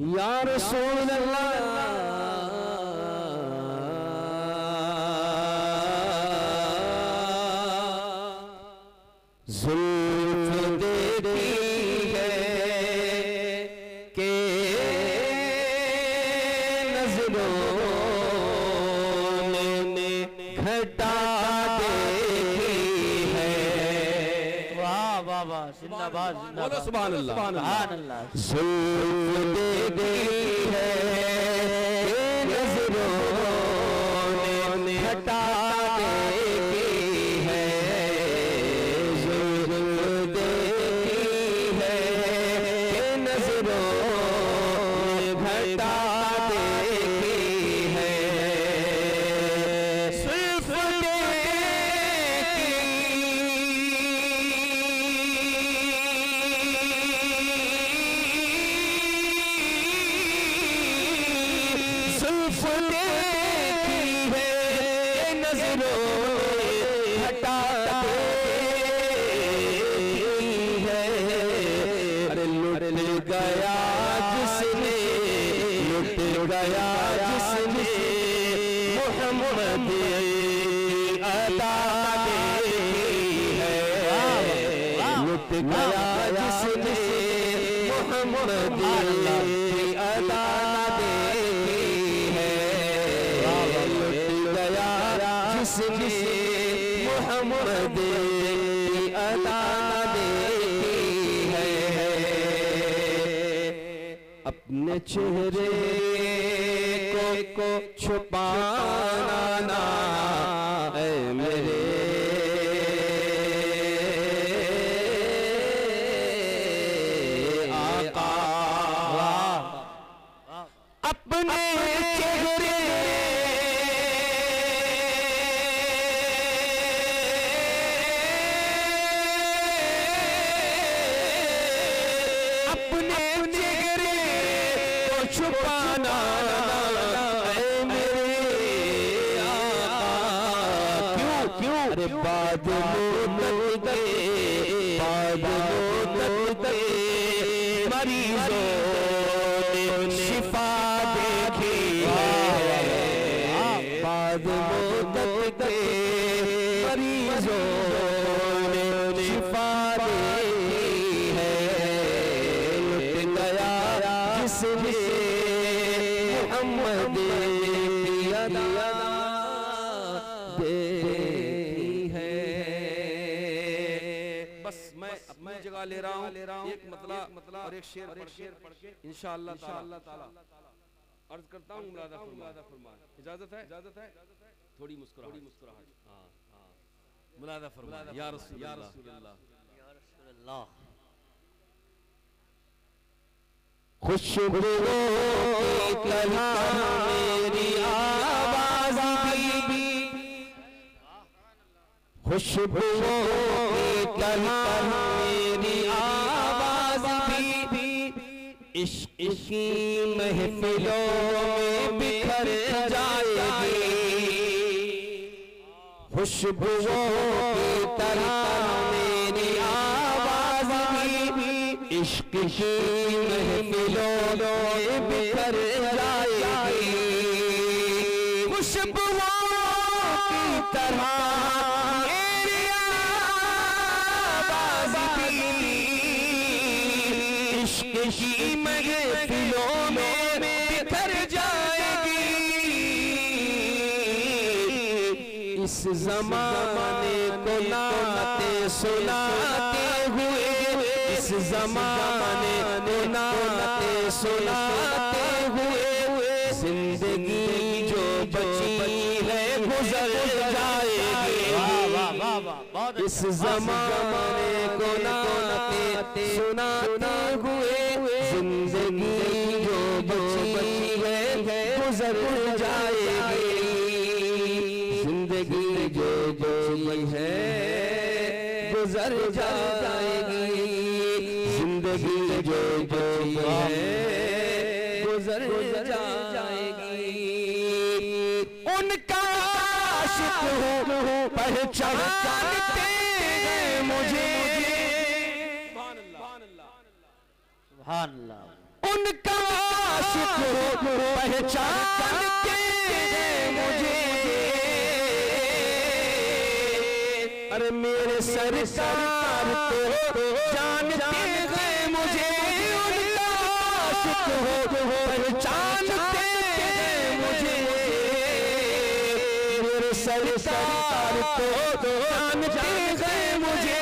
या रसूल जिंदाबाद बोलो जिंदाबाद। सुभान अल्लाह सुभान अल्लाह जुल्फ देती है के नज़रों ने घटा देखी है। जुल्फ देती है नज़रों ने घटा जुल्फ देखी है नजरों हटा देखी है अरे लुट गया जिसने लुट गया जिसने मोहम्मद मोहम्मद अदा देखी है। अपने चेहरे को को छुपाना छुपाना। मेरे क्यों क्यों? अरे बाद मोहब्बत के बाद मरीजों ने शिफा देखी है। बाद मोहब्बत मरीजों ने शिफा ले रहा हूँ ले रहा हूँ एक मतलब मतलब और एक शेर और एक शेर पढ़ के ताला। अर्ज़ करता हूँ मुरादा फरमा इजाज़त है? इजाज़त है? थोड़ी मुस्कुराहट। मुस्कुराहट। हाँ हाँ। मुरादा फरमा या रसूल या रसूल अल्लाह या रसूल अल्लाह खुशबू की मेरी आवाज़ खुशबू की कलम मेरी आवाज़ भी इश्क की महफिलों में बिखर जाएगी। खुशबुओं तरह मेरी आवाज़ भी इश्क की महफिलों में बिखर जाएगी। खुशबुओं तरह की महफिलों में बिखर जाएगी। इस जमाने को नाते सुनाते हुए, इस जमाने को नाते सुनाते हुए, ज़िंदगी जो बची है गुजर जाएगी। इस जमाने को नाते सुनाते हुए गुजर जाएगी। ज़िंदगी जो बची है गुजर जाएगी। ज़िंदगी जो बची है गुजर जाएगी। उनका आशिक हूँ पहचानते हैं मुझे। सुभान अल्लाह उनका आशिक हो। पहचानते मुझे अरे मेरे सरकार तो जानते हैं मुझे उनका आशिक हो, पहचानते मुझे। मेरे सरकार तो जानते हैं मुझे।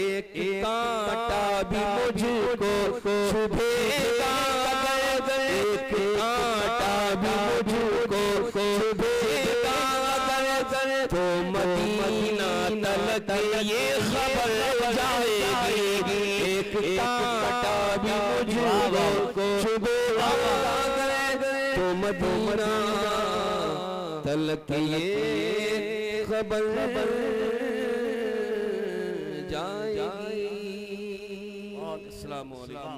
एक कांटा भी मुझको तो मदीना तलक ये खबर जाएगी। एक कांटा भी मुझको छुभेगा तो मदीना तलक ये खबर जाएगी। अस्सलाम वालेकुम